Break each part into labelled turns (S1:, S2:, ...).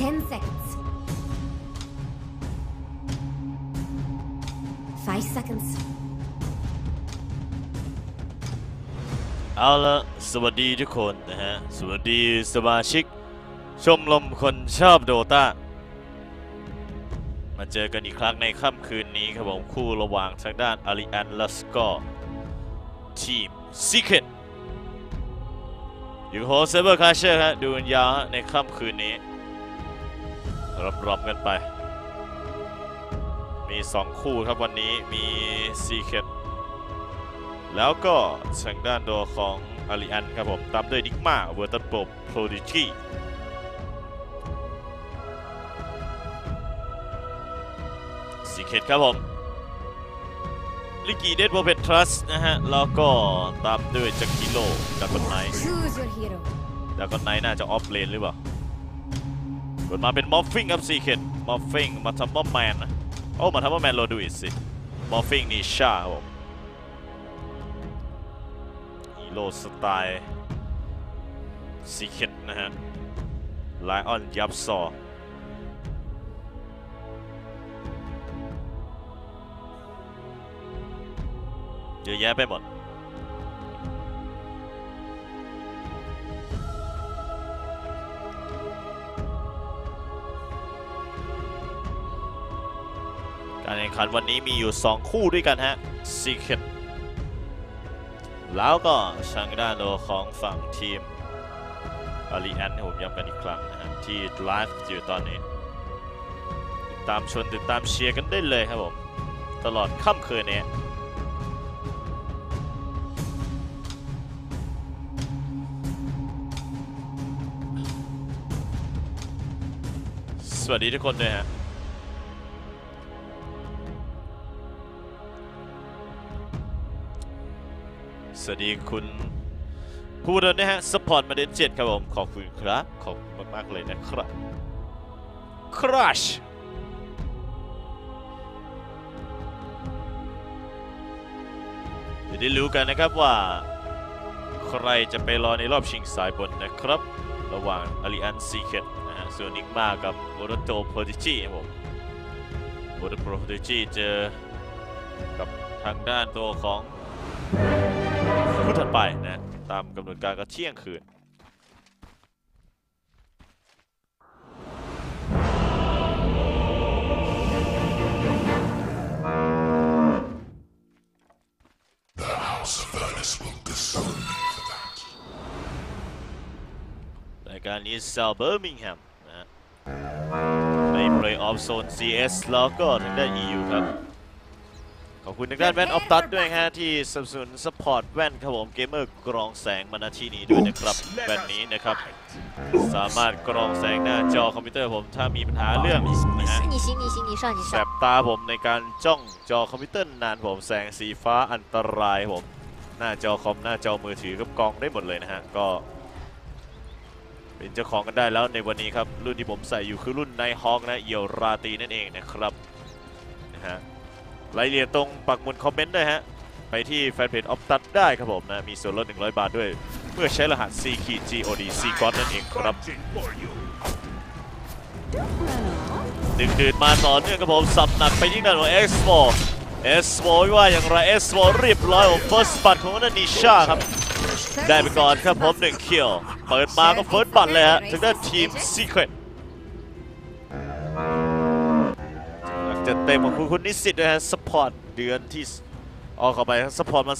S1: 10 seconds. 5 seconds.
S2: เอาละสวัสดีทุกคนนะฮะ สวัสดีสมาชิก ชมรมคนชอบโดตามาเจอกันอีกครั้งในค่ำคืนนี้ครับผมคู่ระหว่างทางด้านอาริอันและสกอร์ทีมซีเคนอยู่โฮสเซเบอร์คาเชอร์ฮะดูกันยาวในค่ำคืนนี้ รับๆกันไป มี 2 คู่ครับวันนี้มีซีเคนแล้วก็ทางด้านตัวของอาริอันครับผมตามด้วยนิกมาเวอร์ตันโปรโปรดิจีสีเคดครับผมลิกีเดดโบเพนทรัสนะฮะ แล้วก็ตามด้วยจักกิโลดากอนไนท์
S1: Choose your hero.
S2: ดากอนไนท์น่าจะออฟเลนหรือเปล่า เปิดมาเป็นมอฟฟิงครับซีเคดมอฟฟิงมาทำมอแมนนะโอ้มาทำมอแมนโรดูอิสสิมอฟฟิงนิชาครับผมฮีโร่สไตล์ซีเคดนะฮะไลออนยับซอเยอะแยะไปหมด การแข่งขันวันนี้มีอยู่ 2 คู่ด้วยกันฮะ Secret แล้วก็ทางด้านโดของฝั่งทีมอารีแอนผมย้ำกันอีกครั้งนะฮะที่ไลฟ์อยู่ตอนนี้ ติดตามชนติดตามเชียร์กันได้เลยครับผม ตลอดค่ำคืนนี้สวัสดีทุกคนด้วยฮะ สวัสดีคุณผู้เดินนะฮะสปอร์ตมาเดนเจ็ดครับผม ขอบคุณครับ ขอบคุณมาก ๆ เลยนะครับครัชเดี๋ยวได้รู้กันนะครับว่า ใครจะไปรอในรอบชิงสายบนนะครับ ระหว่างอาริอันซีเคตนะฮะส่วนนิกมากับโอโรโตโพดิจิครับผมโอโรโตโพดิจิเจอกับทางด้านตัวของ คู่ถัดไปนะตามกำหนดการก็เที่ยงคืนรายการนี้ ESL Birmingham นะใน Play-off Zone CS แล้วก็ทางด้าน EU ครับ ขอบคุณทางด้านแว่นออฟตัดด้วยฮะที่สนับสนุน support แว่นครับผมเกมเมอร์กรองแสงมาณที่นี้ด้วยนะครับแว่นนี้นะครับ สามารถกรองแสงหน้าจอคอมพิวเตอร์ผมถ้ามีปัญหาเรื่องแสบตาผมในการจ้องจอคอมพิวเตอร์นานผมแสงสีฟ้าอันตรายผม หน้าจอคอมหน้าจอมือถือกับกองได้หมดเลยนะฮะก็ เป็นเจ้าของกันได้แล้วในวันนี้ครับรุ่นที่ผมใส่อยู่คือรุ่นไนฮอกนะเอียวราตีนั่นเองนะครับ รายละเอียดตรงปักหมุดคอมเมนต์ด้วยฮะ ไปที่แฟนเพจออฟตัดได้ครับผมนะ มีส่วนลด 100 บาทด้วย เมื่อใช้รหัส C k G O D C g o d นั่นเองครับดึงดื่นมาต่อเนื่องกับผม สับหนักไปที่งด้านของ X4 X4 ว่าอย่างไร X4 เรียบร้อยผม First บัตของนันนิชาครับ ได้ไปก่อนครับผม1คิวเปิดมาก็ First บัตเลยฮะทางด้านทีม Secret จะเต็มของคุณคุณนิสิตด้วยฮะสปอร์ตเดือนที่ออกเข้าไปสปอร์ตมา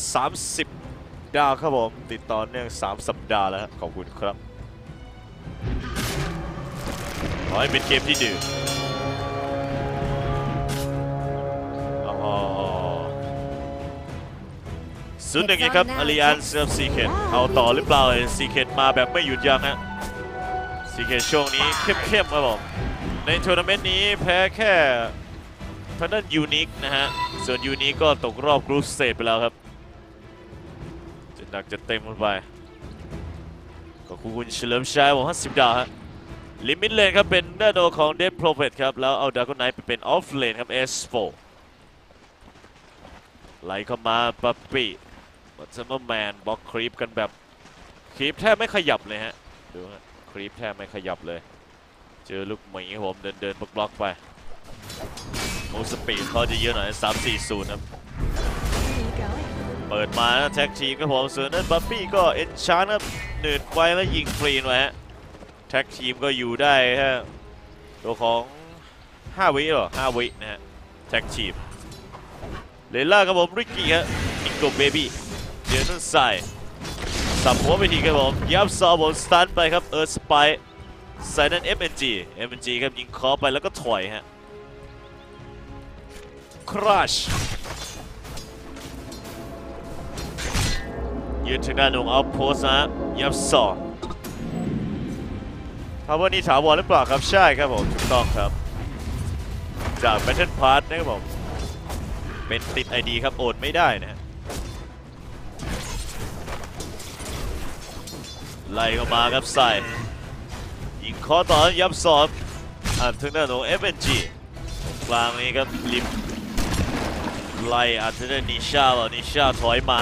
S2: 30 ดาวครับผมติดต่อเนื่อง 3 สัปดาห์แล้วขอบคุณครับขอให้เป็นเกมที่ดื้ออ๋อศูนย์หนึ่งครับอาริอันเซอร์ซีเคนเอาต่อหรือเปล่าซีเคนมาแบบไม่หยุดยั้งฮะซีเคนช่วงนี้เข้มๆครับผมในทัวร์นาเมนต์นี้แพ้แค่ ทางด้านยูนิคนะฮะ ส่วนยูนิคก็ตกรอบกรุ๊ปสเตจไปแล้วครับจะหนักจะเต็มลงไปขอบคุณเฉลิมชัยผม50ดาวฮะลิมิตเลนครับเป็นด้านโดของเดฟโปรเฟตครับ แล้วเอาดากอนไนท์ไปเป็นออฟเลนครับ S4 ไหลเข้ามาปั๊บปี้บัตเซอร์แมนบล็อกครีปกันแบบครีปแทบไม่ขยับเลยฮะ ดูฮะครีปแทบไม่ขยับเลย เจอลูกหมีผมเดินเดินบล็อกไป โอ้สปีดเขาจะเยอะหน่อย3 4 0ครับเปิดมาแท็กทีมครับผมส่วนนั้นบัฟฟี่ก็เอนชานครับหนืดไว้แล้วยิงฟรีนไว้ฮะแท็กทีมก็อยู่ได้ฮะตัวของ5วิเหรอ5วินะฮะแท็กทีมเลล่าครับผมริกกี้ฮะมิงโกเบบี้เจอนั่นใส่สับหัวไปทีครับผมยับซอผมสตันไปครับเอิร์ธสไปใส่นั่น FNG FNG ครับยิงคอไปแล้วก็ถอยฮะ ครัชยืนทางด้านของเอาโพสนะยับสองทาวเวอร์นี้ถาวรหรือเปล่าครับ ใช่ครับผม ถูกต้องครับ จากแบทเทิลพาร์ทนะครับผม เป็นติด ID ครับ โอนไม่ได้นะไล่เข้ามาครับใส่ยิงข้อต่อยับสองอ่านทางด้านของ FNG กลางนี้ครับลิม ไล่อัดทางด้นิชาเหรอนิชาถอยมา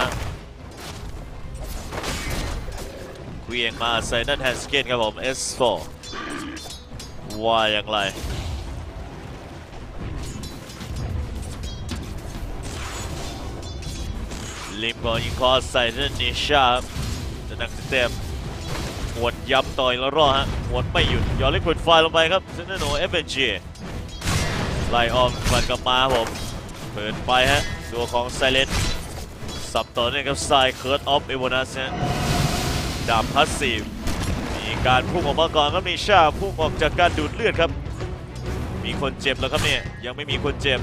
S2: เควียงมาใส่นั่นแฮนสเกนครับผม S4 ว่าอย่างไรลิมก่อนยิงคอใส่นั่นนิชาจะนักเต็มหวดย้ำต่อยแล้วรอดฮะหวดไม่หยุดย้อนลิควิดไฟลงไปครับเซนั่นโอเอฟเอ็นจีไล่ออมฟันกลับมาผม ปิดไปฮะตัวของไซเลนสับต่อเนื่องกับไซเคิร์ดออฟเอวอนัสฮะดาบพาสซีฟมีการพุ่งออกมาก่อนครับนิชาพุ่งออกจากการดูดเลือดครับ มีคนเจ็บแล้วครับเนี่ยยังไม่มีคนเจ็บ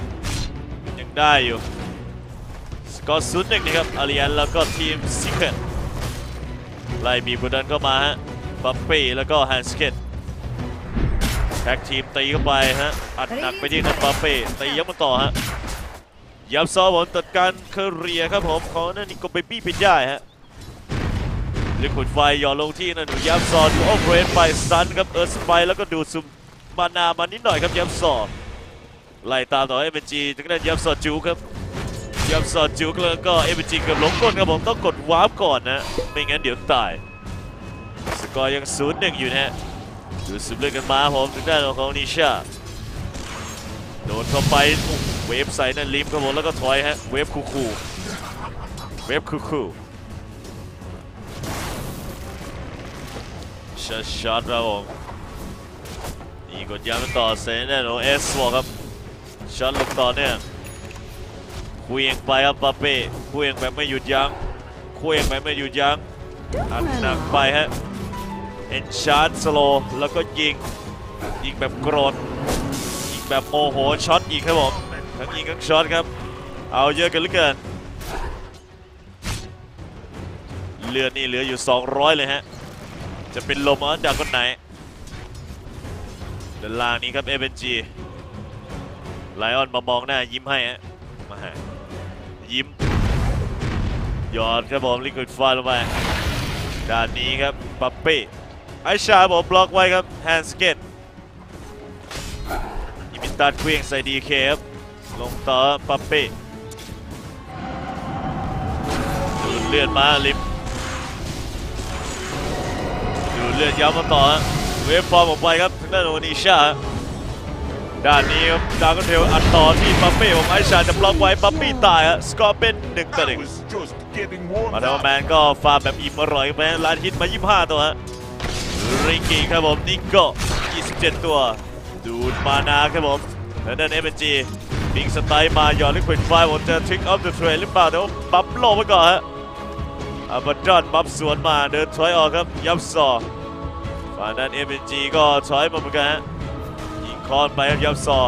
S2: ยังได้อยู่สกอร์ศูนย์หนึ่งนะครับอาริยันแล้วก็ทีมซิเคตไล่บีบกดดันเข้ามาฮะบัฟเป้แล้วก็แฮนสเกตแท็กทีมตีเข้าไปฮะอัดหนักไปที่นันบัฟเป้ตียับมาต่อฮะ ยับซอผมตัดการเคอเรียครับผมของนั่นนี่ก็เบบี้เป็นได้ฮะลิควิดไฟหย่อนลงที่นั่นยับซอดูโอเปเรตไปสันครับเอิร์ธสไปแล้วก็ดูซุมมานามานิดหน่อยครับยับซอไล่ตามต่อเอ็มจีจากนั้นยับซอจูครับยับซอจูแล้วก็เอ็มจีเกือบล้มก้นครับผมต้องกดวาร์ปก่อนนะไม่งั้นเดี๋ยวตายสกอร์ยังศูนย์หนึ่งอยู่นะฮะดูซุมเลือดกันมาผมทางด้านของนิชา โดนเข้าไปเวฟใส่นั่นลิมครับผมแล้วก็ถอยฮะเวฟคูคูเวฟคูคูช็อตช็อตครับผมนี่กดย้ำต่อเซนแน่นอนเอสบอครับช็อตลงต่อเนี่ยเควียงไปครับปาเป้เควียงแบบไม่หยุดยั้งเควียงแบบไม่หยุดยั้งอัดหนักไปฮะ ice shard slow แล้วก็ยิงยิงแบบโกรธยิง แบบโมโหช็อตอีกครับผมทั้งยิงทั้งช็อตครับ เอาเยอะกันเหลือเกินเลือดนี่เหลืออยู่ 200 เลยฮะ จะเป็นลมเอาจากคนไหนด้านล่างนี้ครับเอเบนจีไลออนมามองหน้ายิ้มให้ฮะมาฮะยิ้มหยอดครับผมลิควิดไฟลงไปด้านนี้ครับปัปเป้ไอชาบอกบล็อกไว้ครับแฮนด์สเก็ต ตัดเควียงใส่ดีเคครับลงต่อปัปเป้ดูดเลือดมาลิมดูเลือดย้ำมาต่อฮะเวฟฟอร์มออกไปครับทางด้านโอนิชาด้านนี้ครับดาวก็เทลอัดต่อที่ปัปเป้ของไอชาจะบล็อกไว้ปัปปี้ตายฮะสกอร์เป็นหนึ่งต่อหนึ่ง
S3: was just getting warmed
S2: มาดาม
S3: up.
S2: แมนก็ฟาร์มแบบอิ่มอร่อยไปล้านฮิตมา 25 ตัวฮะริงกี้ครับผมนิโก้27 ตัว ดูดมานาครับผมแล้วนั่นเอ็มจีบิงสไตล์มาหยอดลิควิดไฟผมจะทริกออฟเดอะเทรนหรือเปล่าเดี๋ยวปั๊บโลไว้ก่อนฮะอาบัดดอนปั๊บสวนมาเดินถอยออกครับยับซอฝั่งนั้น MNG ก็ถอยมาเหมือนกันฮะยิงคอนไปครับยับซอ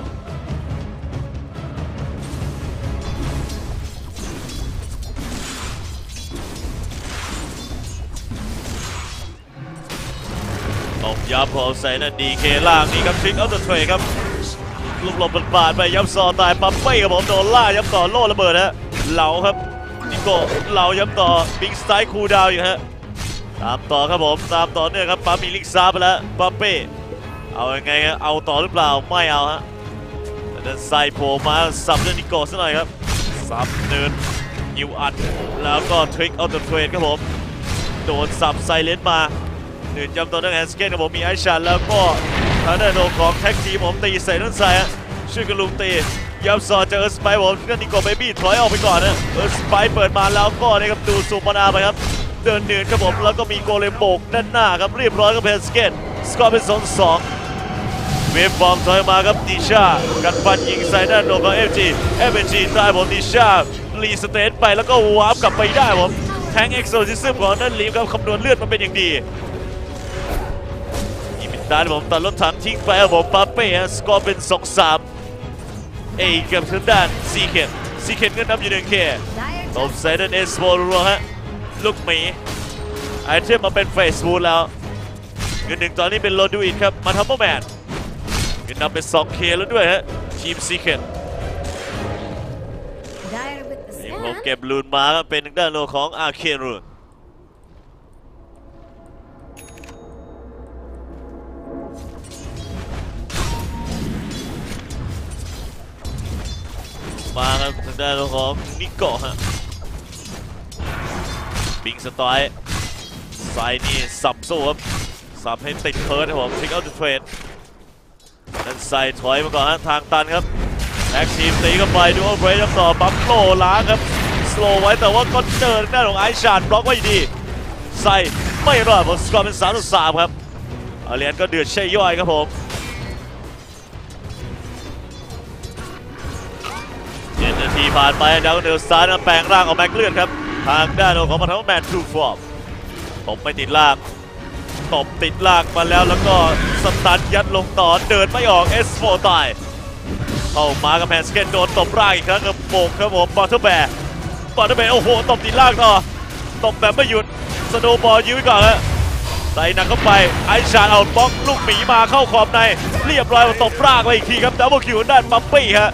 S2: ตบยับพอใส่นั่นดีเคล่างนี่ครับทริกเอาตัวเทรครับลูกหลบบาดไปยับซอตายปั๊บเป้ครับผมโดนล่ายับต่อโล่ระเบิดฮะเหลาครับนิโก้เหลายับต่อบิงสไตล์คูดาวอยู่ฮะตามต่อครับผมตามต่อเนื่องครับปามีลิกซาไปแล้วปาเป้เอายังไงเอาต่อหรือเปล่าไม่เอาฮะแต่นั้นใส่โผมาสับเดนิโกซะหน่อยครับสับเนินยิวอัดแล้วก็ทริกเอาตัวเทรครับผมโดนสับไซเลนมา เดินจำตัวนักแอนสเกตครับผมมีไอชันแล้วก็ทางด้านโนของแท็กทีผมตีใส่ด้านซ้ายช่วยกันลุมตียับซอเจอเออร์สไปร์ผมก็นิโกเบบี้ถอยออกไปก่อนนะเออร์สไปเปิดมาแล้วก็นะครับดูซูมานาไปครับเดินเนือนครับผมแล้วก็มีโกเลมโบกด้านหน้าครับเรียบร้อยก็เป็นสเกตสกอร์เป็นสองสองเวฟฟอร์มถอยมาครับดิชากัดฟันยิงใส่ด้านโนของเอฟจีเอฟจีได้ผมดิชารีสเตทไปแล้วก็วาร์ปกลับไปได้ผมแทงเอ็กโซซิซึมของนั่นลีฟครับคำนวณเลือดมันเป็นอย่างดี ดานผมตัดรถถังทิ้งไปครับผมปาเป้ฮะสกอร์เป็น2-3เอกับทางด้านซีเคนซีเคนก็นำอยู่หนึ่งเค
S1: Dire
S2: ตบใส่ด้านเอสโบรัวๆฮะลูกหมีไอเทมมาเป็นเฟสบูลแล้วเงินหนึ่งตอนนี้เป็นโรดูอินครับมาทัมเบอร์แมนเงินนำเป็น 2K แล้วด้วยฮะทีมซีเคน
S1: Dire with the
S2: นี่ผม
S1: stand.
S2: เก็บลูนมาครับเป็นทางด้านโลของอาเคนรู มาครับทางด้านของนิโกะฮะบิงสไตล์สายนี่สับสู้ครับสับให้ติดเพิร์ดครับผมทิกเอาทูเทรดนั่นใส่ถอยมาก่อนฮะทางตันครับแท็กทีมตีเข้าไปดูว่าเบรดต่อบัฟโลล้างครับสโลวไว้แต่ว่าก็เจอหน้าของไอชาร์ดบล็อกไว้ดีใส่ไม่รอดผมสกอร์เป็น3ต่อ3ครับอาเลียนก็เดือดใช่ย่อยครับผม ทีผ่านไปดาวเดลสาร์นแปลงร่างออกแม็กเลื่อดครับ ทางด้านของมาทำแมนทรูฟอร์มตบไม่ติดลากตบติดลากมาแล้วแล้วก็สตันยัดลงต่อเดินไม่ออก S4 ตายเข้ามากับแพนสเกนโดนตบร่างอีกครั้งกับโบกครับผมบอลเทอร์แบร์บอเทอร์แบร์โอ้โหตบติดลางต่อตบแบบไม่หยุดสโนบอลยื้อก่อนฮะใส่หนักเข้าไปไอชาร์เอาบล็อกลูกหมีมาเข้าขอบใน เรียบร้อยตบร่างไปอีกทีครับดับเบิลคิวด้านบัมปี้ฮะ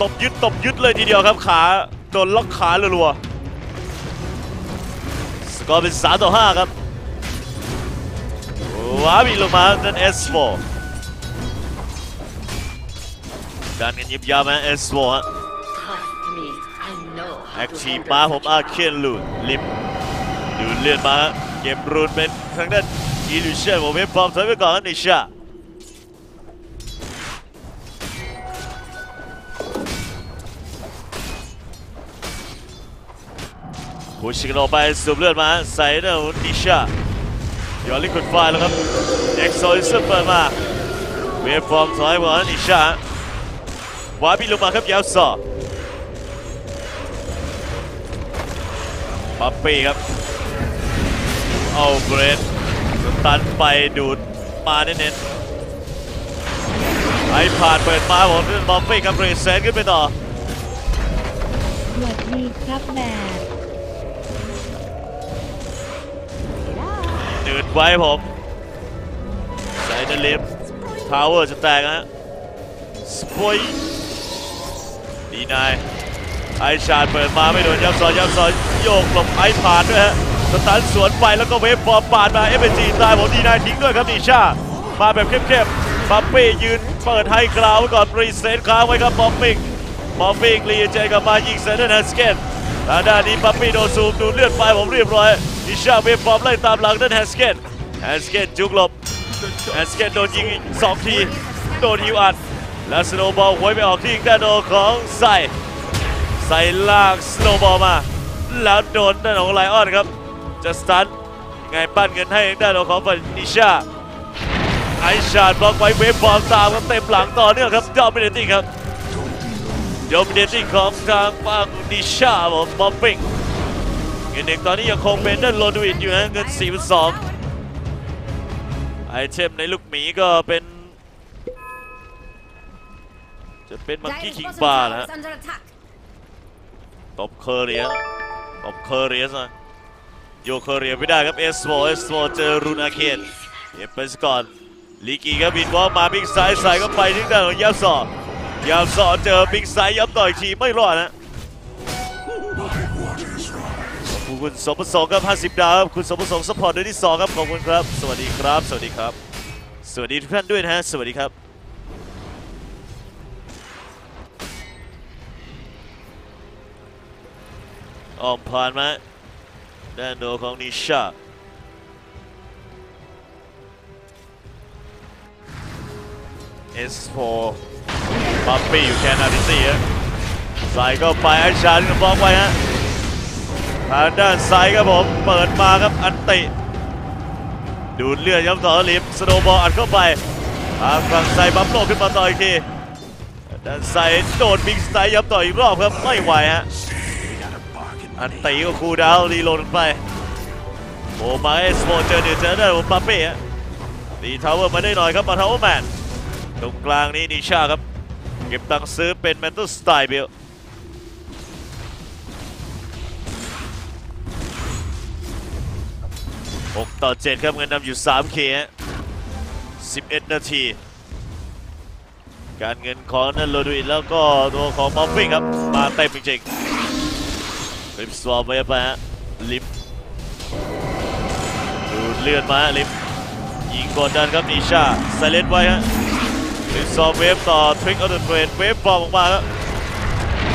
S2: ตบยึดตบยึดเลยทีเดียวครับขาโดนล็อกขารัวๆสกอร์เป็น3ต่อ5ครับว้าบีลงมานั่น S4 ดันกันยิบยาวมา S4 ฮะแอคที
S3: ฟ
S2: มาผมอาเคียนลูนลิมดูเลือดมาเก็บรูนเป็นทางด้านอีลูเชนผมเป็นพร้อมถอยไปก่อนนิชา พุชกันออกไปสูบเลือดมาใส่หน้าของนิชาย้อนลิควิดไฟแล้วครับเอ็กโซลิซึมเปิดมาเวฟฟอร์มถอยไปก่อนนิชาวาบิลงมาครับยาวสอปัปปี้ครับเอาเบรดสตันไปดูดมาเน้นๆไอผ่านเปิดมาผมเป็นปัปปี้ครับเรซเซนขึ้นไปต่อ
S4: สวัสดีครับแม่
S2: ดืดไว้ผมใส่เดลิฟพาวเวอร์จะแตกฮะสปอยดีนายไอชาดเปิดมาไม่โดนยับซอนยับซอนโยกหลบไอผ่านด้วยฮะสตันสวนไปแล้วก็เวฟฟอร์มปาดมาเอฟเอจีตายผมดีนายทิ้งด้วยครับนิชามาแบบเข้มๆปัปปี้ยืนเปิดให้กราวไว้ก่อนรีเซ็ตค้างไว้ครับบอมบิงบอมบิงรีเจกับมายิงเซนเตอร์สเกน ทางด้านนี้ปัปปี้โดนซูมดูเลือดไปผมเรียบร้อยนิชาเวฟฟอร์มไล่ตามหลังนั่นแฮสเกนแฮสเกนจุกหลบแอนสเกตโดนยิงอีกสองทีโดนฮิวอัดแล้วสโนบอลหวยไปออกที่ด้านโดของใส่ใส่ลากสโนบอลมา แล้วโดนด้านของไลออนครับจะสตันยังไงปั้นเงินให้ด้านของฟันนิชาไอชาดบล็อกไว้เวฟบอลตามครับเต็มหลังต่อเนื่องครับดอมิเนติ้งครับ ดมิเนติ้งของทางฝั่งนิชาผมบอมปิ้งเงินหนึ่งตอนนี้ยังคงเป็นด้านโรดูอินอยู่ฮะเงิน4 2ไอเทมในลูกหมีก็เป็น จะเป็นมังกี้คิงบา
S1: tower
S2: นะฮะตบเคอร์เรียตบเคอร์เรียสนะโยเคอร์เรียไม่ได้ครับเอสโวเอสโวเจอรูนาเคนเก็บไปก่อนลีกีครับบินบอลมาบิ๊กไซด์ใส่เข้าไปที่ด้านของยาสอ ยาวสอเจอปิงไซย้ำต่อยทีไม่รอดนะคุณสมประสงค์ครับ 50 ดาวครับ คุณสมประสงค์สปอร์ตเดือนที่ 2 ครับ ขอบคุณครับ สวัสดีครับ สวัสดีครับ สวัสดีทุกท่านด้วยนะฮะ สวัสดีครับ ออมผ่านมาด้านโดของนิชาเอสโฟ บัมปี้อยู่แค่นาทีสี่ฮะใส่เข้าไปไอชาร์ดบล็อกไว้ฮะทางด้านซ้ายครับผมเปิดมาครับอันติดูดเลือดย้ำต่อลิฟสโนบอลอัดเข้าไปทางฝั่งไซบัมโลขึ้นมาต่ออีกทีด้านไซโดนบิ๊กสไตล์ย้ำต่ออีกรอบครับไม่ไหวฮะอันติก็คูดาวรีโหลดไปโอมาเอสโฟเจอเดือดเจอได้ผมปาเป้ฮะดีทาวเวอร์มาได้หน่อยครับมาทาวเวอร์แมนตรงกลางนี้ Nisha ครับ เก็บตังค์ซื้อเป็น Manta Style ฮะ6ต่อ7ครับเงินนำอยู่ 3K ฮะ11 นาที การเงินของ Lone Druid แล้วก็ตัวของ Morphling ครับ มาเต็มจริงๆ Limmp swap ไปไปฮะ Limmpดูเลือดมาลิฟยิงกดดันครับนิชาไซเลนไว้ฮะ ลิซอมเวฟต่อทริกเอาเดนเทรนเวฟบอลออกมาครับ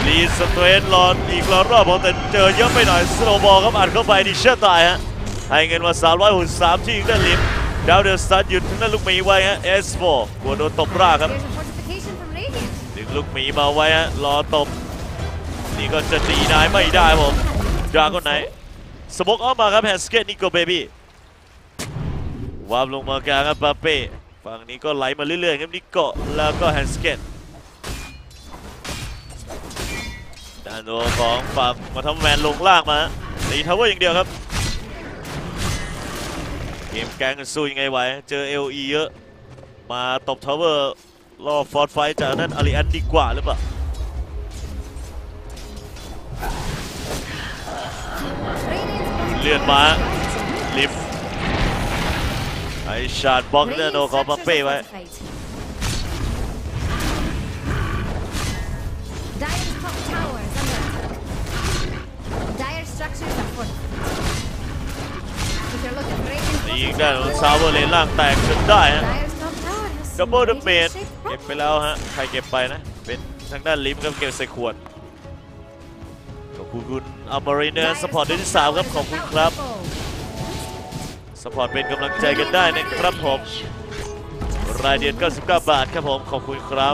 S2: ลีสเตรนรอนอีกรอบรอบผมแต่เจอเยอะไปหน่อยสโนบอลครับอัดเข้าไปดิเชื่อตายฮะให้เงินมา 363 ที่ด้านลิมดาวเดอร์สตาร์หยุดทางด้านลูกหมีไว้ฮะ S4 กลัวโดนตบร่างครับ
S1: There's a fortification from Radiant.
S2: ดึงลูกหมีมาไว้ฮะรอตบ นี่ก็จะตีนายไม่ได้ผมดราก้อนไหนสมกออกมาครับแฮนสเกตนิโกเบบี้วาบลงมากลางครับปาเป้ ฝั่งนี้ก็ไหลมาเรื่อยๆครับนิโกะแล้วก็แฮนสเกตด้านตัวของฝั่งมาทำแมนลงล่างมาตีทาวเวอร์อย่างเดียวครับเกมแกงกันสู้ยังไงไหวเจอ LE เยอะมาตบทาวเวอร์รอฟอร์ดไฟจากนั้นอาริอันดีกว่าหรือเปล่าเลื่อนมาลิฟ ไอชาร์ดบล็อกเลือดโดนของมาเป้ไว้
S1: Dire's top tower is under attack. Dire structures are fortified. If you're looking for Radiant's
S2: ตีอีกด้านของซาวเวอร์เลนล่างแตกจนได้ฮะ
S1: Dire's top tower has
S2: ดับ
S1: some
S2: เบิลดาเมจ
S1: radiant-shaped
S2: เก็บ
S1: rock.
S2: ไปแล้วฮะ ใครเก็บไปนะ เป็นทางด้านลิฟต์ครับเก็บใส่ขวด ขอบคุณคุณอมริเนอร์
S1: Dire's
S2: สปอร์ต
S1: top
S2: ที่สามครับ
S1: tower
S2: ขอบ
S1: is
S2: คุณ
S1: about
S2: ครับ
S1: to fall.
S2: สปอร์ตเป็นกำลังใจกันได้นะครับผม รายเดือน99 บาทครับผม ขอบคุณครับ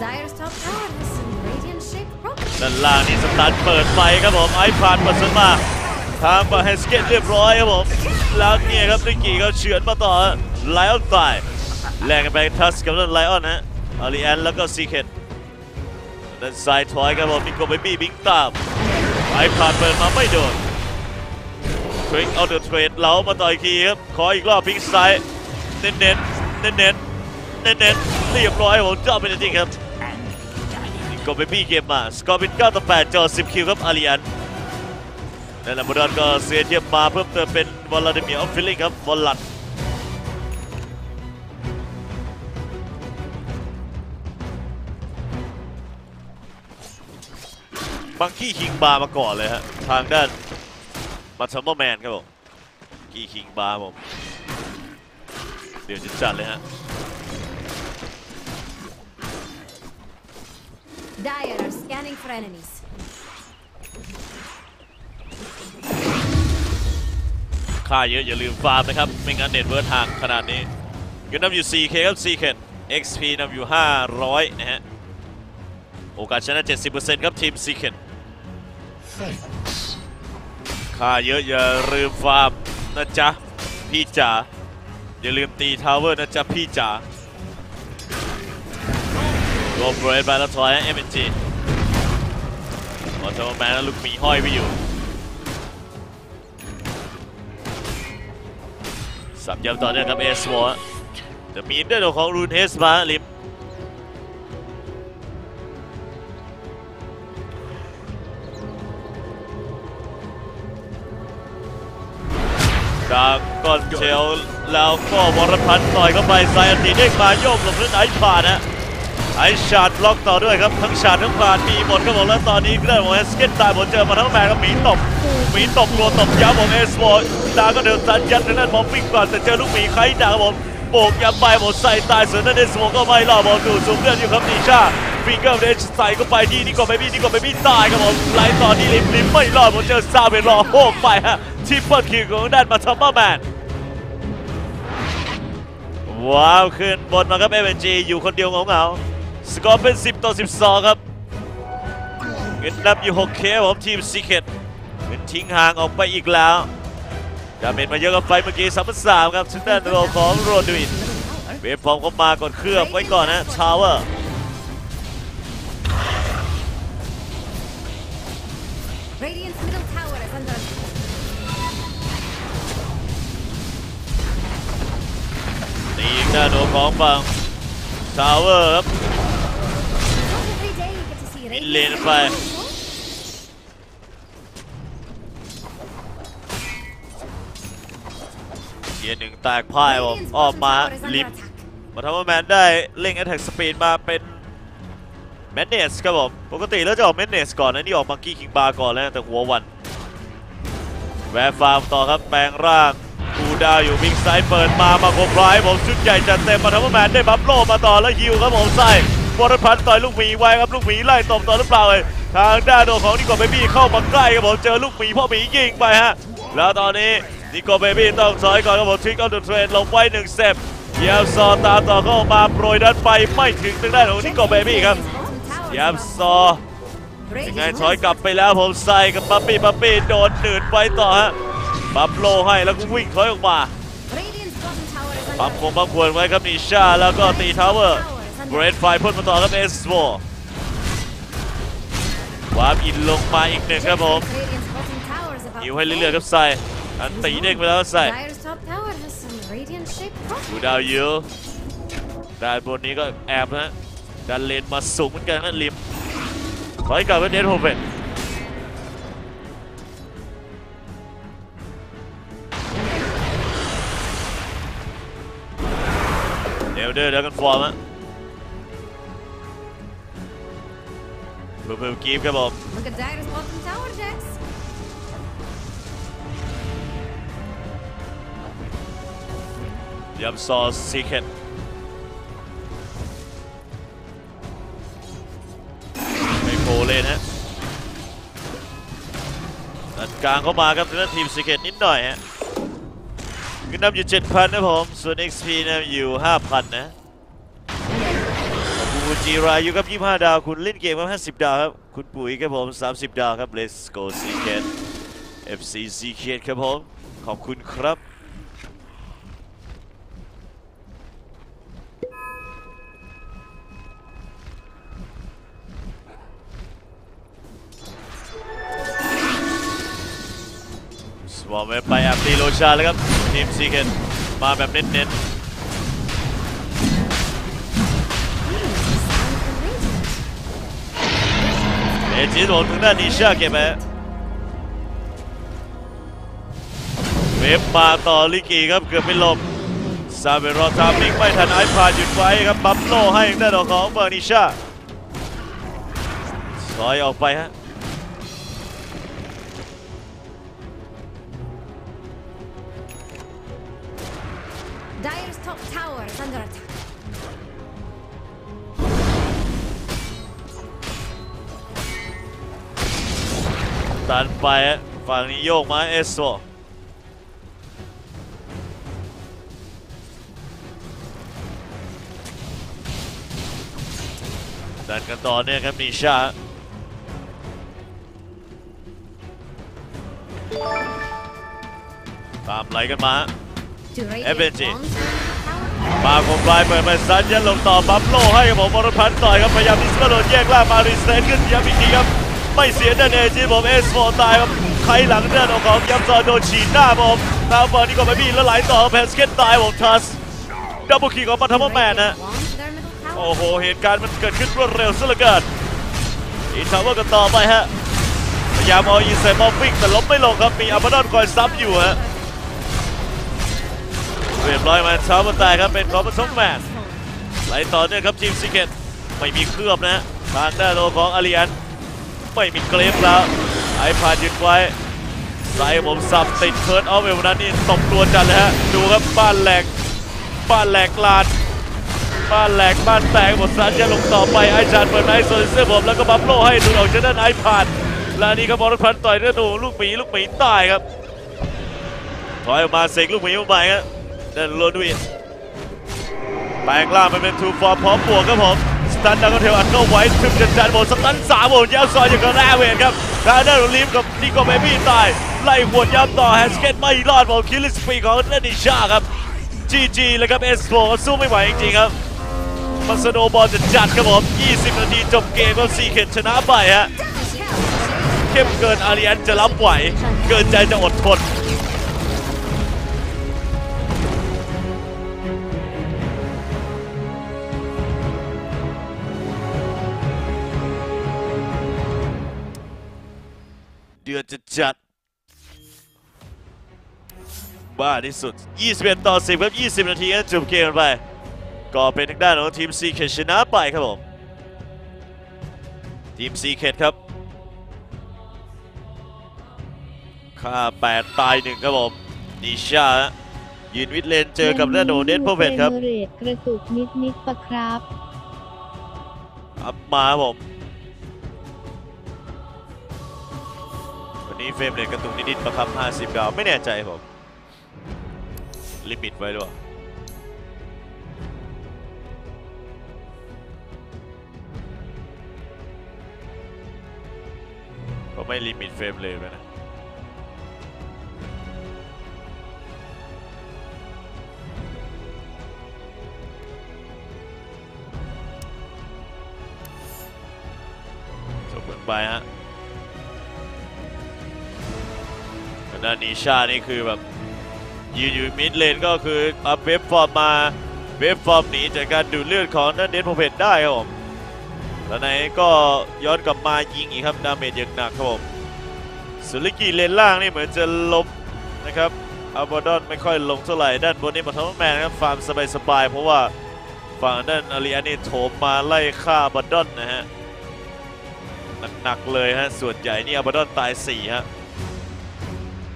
S2: ด้านล่างนี่สตาร์ทเปิดไฟครับผมไอพานเปิดสมาทางมาเฮสเกตเรียบร้อยครับผม แล้วเนี่ยครับนิกกี้ก็เฉือนมาต่อไลออนตายแลกกันไปทัสกับไลออนฮะอาริแอนแล้วก็ซีเคนด้านซ้ายถอยครับผมมีโกเบบี้บิงตามไอพานเปิดมาไม่โดน ทริกเอาเดอะเทรดเหลามาต่ออีกทีครับ ขออีกรอบพิกซ้ายเน้นเน้นเน้นเน้นเน้นเน้นเรียบร้อยผมเจ้าเป็นจริงครับก็ไปบี้เกมมาสกอร์เป็น9ต่อ8จอ10 คิวครับอาริอันนั่นแหละบุดอนก็เสียเทียมมาเพิ่มเติมเป็นวลลาดิเมียออฟฟิลลิงครับวอลลัดMonkey King Bar มาก่อนเลยฮะทางด้าน MATUMBAMAN ครับ Monkey King Bar ผมเดี๋ยวจะจัดเลยฮะ
S1: Dire are scanning for enemies.
S2: ค่าเยอะอย่าลืมฟาร์มนะครับ ไม่งั้น net worth ทางขนาดนี้เงินนำอยู่ 4K ครับ 4K XP นำอยู่ 500 นะฮะ โอกาสชนะ 70%ครับทีม 4K ค่าเยอะอย่าลืมฟาร์มนะจ๊ะพี่จ๋าอย่าลืมตีทาวเวอร์นะจ๊ะพี่จ๋าโรบเรดไปแล้วถอยเอ็มเอ็นจีบอลเทอร์แมนแล้วลูกมีห้อยไปอยู่สับยำต่อเนื่องกับเอสวอร์จะมีด้วยตัวของรูนเฮสมาลิม ดากก้อนเชลแล้วก็วรพันธ์ต่อยเข้าไปไซอันตีเด้งมาโยกหลบเล่นไอชาดนะไอชาดบล็อกต่อด้วยครับทั้งชาดทั้งฟาดมีหมดครับผมแล้วตอนนี้เรื่องของเอสเกนตายหมดเจอมาทั้งแมนกับหมีตบหมีตบตัวตบย้ำของเอสวอร์ดาก็เดินสันยัดทางด้านมอฟฟิงก่อนแต่เจอลูกหมีไข่ดาครับผมโบกย้ำไปหมดใส่ตายส่วนนั้นเอสวอร์ก็ไม่รอดบอลดูสูงเลือดอยู่ครับนิชา ฟิงเกอร์เดชใส่เข้าไปที่นี่ก็ไม่มีนี่ก็ไม่มีตายครับผมไล่ต่อที่ลิมลิมไม่รอดผมเจอซาเวรอโฮกไปฮะทิปเปิลคิวของด้านมาทัมเบอร์แมนว้าวขึ้นบนมาครับเอเวนจีอยู่คนเดียวเหงาๆสกอร์เป็น 10 ต่อ 12 ครับเงินนำอยู่6เคผมทีมซีเคทเป็นทิ้งห่างออกไปอีกแล้วดาเมจมาเยอะกับไฟเมื่อกี้3 3ครับทางด้านโรของโรดวินเวฟฟอร์มเข้ามากดเครื่องไว้ก่อนนะชาวเวอร์ ตีอีกด้านโรของฝั่งชาวเวอร์ครับ
S1: Not every day you get to see
S2: Mid
S1: Radiant.
S2: lane ไปเทียร์หนึ่งแตกพ่ายผมออกมาลิฟมาทำว่าแมนได้เร่งแอ t แทกสปีดมาเป็นแมนเนสครับผม ปกติแล้วจะออกแมนเนสก่อนนะนี่ออกมังกี้คิงบาร์ก่อนแล้วแต่หัววันแวร์ฟาร์มต่อครับแปลงร่าง กูดาวอยู่วิ่งซ้ายเปิดมามาครบร้อยผมชุดใหญ่จัดเต็มมาทำว่าแมนได้บัฟโลมาต่อแล้วฮิวครับผมใส่วรพันธ์ต่อยลูกหมีไว้ครับลูกหมีไล่ตบต่อหรือเปล่าเลยทางด้านโดของนิโกเบบี้เข้ามาใกล้ครับผมเจอลูกหมีพ่อหมียิงไปฮะแล้วตอนนี้นิโกเบบี้ต้องถอยก่อนครับผมทริกออนเดอะเทรนลงไว้หนึ่งเซฟยามซอตาต่อเข้ามาโปรยดันไปไม่ถึงทางด้านของนิโกเบบี้ครับยามซอยังไงถอยกลับไปแล้วผมใส่กับปั๊ปปี้ปั๊ปปี้โดนหนืดไปต่อฮะ บัฟโลให้แล้วก็วิ่งถอยออกมา
S1: Radiant's bottom tower is under
S2: ปั๊มคง
S1: attack.
S2: ปั๊มควรไว้ครับนิชาแล้วก็ตีทาวเวอร์เกรดไฟพ่นมาต่อครับเอสโววาร์ปอินลงมาอีกหนึ่งครับผม
S1: Radiant's bottom tower is about
S2: หิวให้เรื่อยๆครับใส่อันตีเด้งไปแล้วใส่
S1: Dire's top tower has some radiant shaped
S2: ดูดาวยิวด้านบนนี้ก็แอบนะดันเลนมาสูงเหมือนกันนะริมถอยกลับไปเดนโฮเฟน เดลเดอร์แล้วกันฟอร์มอะเพิ่มเพิ่มกีฟครับผม
S1: Look at Dire's bottom tower, Jax.
S2: YapzOr สซีเคนไม่โผล่เลยนะตัดกลางเข้ามาครับทางด้านทีม Secret นิดหน่อยฮะ เงินนำอยู่7,000นะผม ส่วน XP นะอยู่5,000นะคุณจีราอยู่กับ25ดาว คุณเล่นเกมกับ50ดาวครับ คุณปุ๋ยครับผม30ดาวครับ Let's go Secret FC ซีเคนครับผม ขอบคุณครับสวอมไปแอบตีโลชาแล้วครับ ทีมซีเคนมาแบบเน้นๆเอจิโดนทางด้านนิชาเก็บไปเวฟมาต่อลิกีครับเกือบไม่ลมซาเบรอทามิงไม่ทันไอพาหยุดไว้ครับบัฟโลให้ทางด้านของเบอร์นิชาถอยออกไปฮะ
S1: tower is under attack.
S2: ดันไปฮะฝั่งนี้โยกมาเอสโซดันกันต่อเนี่ยครับนิชาตามไหลกันมาฮะ
S1: To Radiant's
S2: Avenge it. มาคมปลายเปิดมาซันยันลงต่อบัฟโลให้กับผมวรพันธ์ต่อยครับพยายามดิสก็โดนแยกล่างมารีสเตนขึ้นย้ำอีกทีครับไม่เสียด้านเอจีผมเอสโฟตายครับใครหลังเดินของเขายับซอนโดนฉีดหน้าผมตามบอลนี่ก็ไม่มีแล้วไหลต่อแพนสเก็ตตายผมทัสดับเบิลคิกของปัทมแมนนะโอ้โหเหตุการณ์มันเกิดขึ้นรวดเร็วซะเหลือเกินอีทาวเวอร์กันต่อไปฮะพยายามเอาอีเซมอฟวิ่งแต่ล้มไม่ลงครับมีอัลบาดอนคอยซ้ำอยู่ฮะ เรียบร้อยมาเช้ามาตายครับเป็นของปัทมแมนไหลต่อเนื่องครับทีมซิกเก็ตไม่มีเคลือบนะทางด้านโลของอาริอันไม่มีเกรฟแล้วไอพาดยึดไว้ใส่ผมสับติดเคิร์ดเอาเวลนั้นนี่ตบตัวจัดเลยฮะดูครับบ้านแหลกบ้านแหลกลานบ้านแหลกบ้านแตกหมดสารจะลงต่อไปไอชานเปิดไอโซนเสื้อผมแล้วก็บัฟโลให้ดูออกจากด้านไอพาดและนี่ก็บอลพันต่อยด้วยตูลูกหมีลูกหมีตายครับถอยออกมาเสกลูกหมีออกไปครับ เดินโรดวินแปลงล่างไปเป็นทูฟอร์มพร้อมบวกครับผมสตันดังเทลอัดเข้าไว้ทึมจันจันผมสตันสามผมยับซอยอย่างกับแรเวนครับดาร์เดอร์ลีฟกับนิโกเบบี้ตาย ไล่หัวยับต่อแฮสเกตไม่รอดผมคิลลิสปีของเลนิชาครับจีจีเลยครับเอสโฟสู้ไม่ไหวจริงๆครับมัสโนบอลจะจัดครับผม 20 นาทีจบเกมก็ซีเข็ดชนะไปฮะเข้มเกินอาริอันจะรับไหว เกินใจจะอดทน ดือดจะจัดบ้าที่สุด 21 ต่อ 10 ครับ 20 นาทีก็จบเกมกันไป ก็เป็นทางด้านของทีมซีเคชนะไปครับผม ทีมซีเคครับค่า 8 ตาย 1 ครับผมนิชาฮะยืนวิดเลนเจอกับด้านโดเดนโพเวตครับ
S4: เฟรมเรทกระตุกนิดนิดๆปะครับ
S2: อัพมาครับผม นี้เฟรมเรทกระตุกนิดๆประครับ50ดาวไม่แน่ใจผม ลิมิตไว้ด้วยก็ไม่ limit frame เลยนะจบกันไปฮะ ด้านนิชานี่คือแบบยืนอยู่ mid lane ก็คืออัพ Waveform มา Waveform หนีจากการดูดเลือดของนันเดนโพเพตได้ครับผมแล้วไหนก็ย้อนกลับมายิงอีกครับดาเมจอย่างหนักครับผมสุลิกีเลนล่างนี่เหมือนจะล้มนะครับอัลบอดอนไม่ค่อยลงเท่าไหร่ด้านบนนี่มาทอมแมนครับฟาร์มสบายๆเพราะว่าฝั่งด้านอารีอันนี่โถมมาไล่ฆ่าบอดอนนะฮะหนักๆเลยฮะส่วนใหญ่นี่อัลบาดอนตาย4ฮะ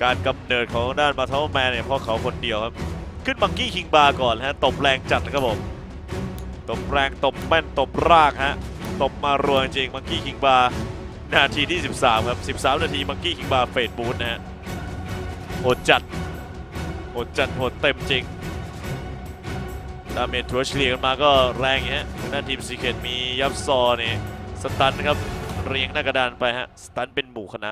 S2: การกำเนิดของด้านมาเทลแมนเนี่ยเพราะเขาคนเดียวครับ ขึ้นบังกี้คิงบาร์ก่อนฮะตบแรงจัดนะครับผมตบแรงตบแม่นตบรากฮะตบมารัวจริงบังกี้คิงบาร์นาทีที่ 13 ครับ 13 นาทีบังกี้คิงบาร์เฟดบูทนะฮะโหดจัดโหดจัดโหดเต็มจริงดาเมจทัวร์เฉลี่ยกันมาก็แรงอย่างเงี้ยทางด้าทีมซีเคทมียับซอนี่สตันครับเรียงหน้ากระดานไปฮะ สตันเป็นหมู่คณะ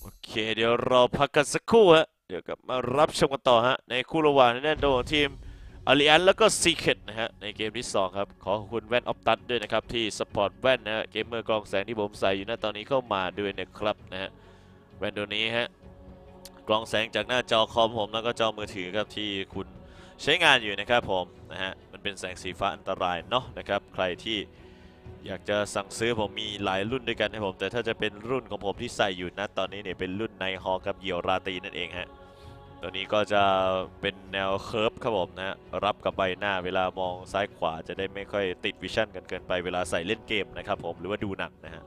S2: โอ เคเดี๋ยวเราพักกันสักครู่ฮะเดี๋ยวกลับมารับชมกันต่อฮะในคู่ระหว่างทางด้านโดนทีม Alliance แล้วก็ Secret นะฮะในเกมที่ 2 ครับ ขอขอบคุณแว่นออฟตันด้วยนะครับ ที่สปอร์ตแว่นนะฮะเกมเมอร์กรองแสงที่ผมใส่อยู่ณตอนนี้เข้ามาด้วยนะครับนะฮะแว่นตัวนี้ฮะกรองแสงจากหน้าจอคอมผมแล้วก็จอมือถือครับที่คุณใช้งานอยู่นะครับผมนะฮะมันเป็นแสงสีฟ้าอันตรายเนาะนะครับใครที่ อยากจะสั่งซื้อผมมีหลายรุ่นด้วยกันให้ผม แต่ถ้าจะเป็นรุ่นของผมที่ใส่อยู่นะตอนนี้เนี่ยเป็นรุ่น Night Hawk กับเหยี่ยวราตรีนั่นเองฮะตัวนี้ก็จะเป็นแนว curve ครับผมนะฮะรับกับใบหน้าเวลามองซ้ายขวาจะได้ไม่ค่อยติด vision กันเกินไปเวลาใส่เล่นเกมนะครับผมหรือว่าดูหนังนะฮะ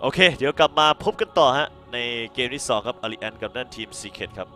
S2: โอเค เดี๋ยวกลับมาพบกันต่อฮะในเกมที่ 2 ครับ Alliance กับด้านทีม Secret ครับ